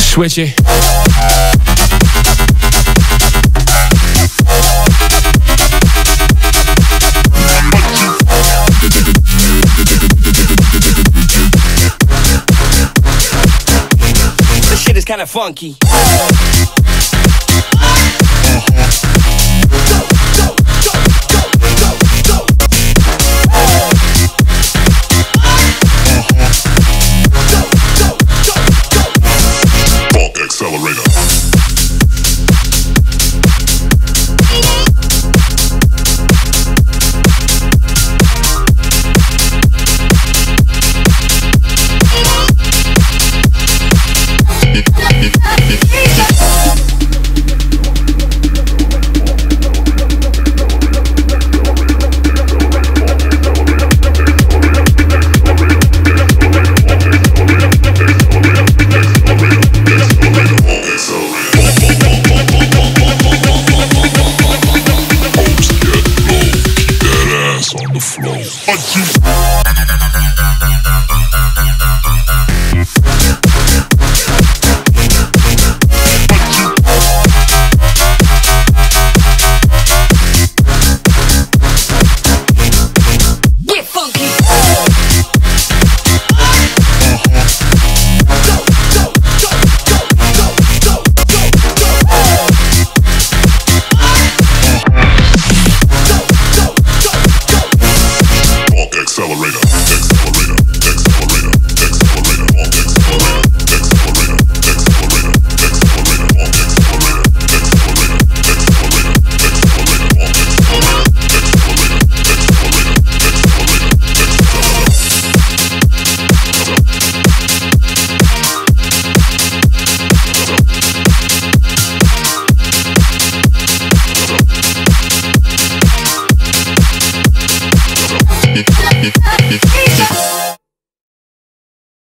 Switch it. This shit is kinda funky. Accelerator. Ass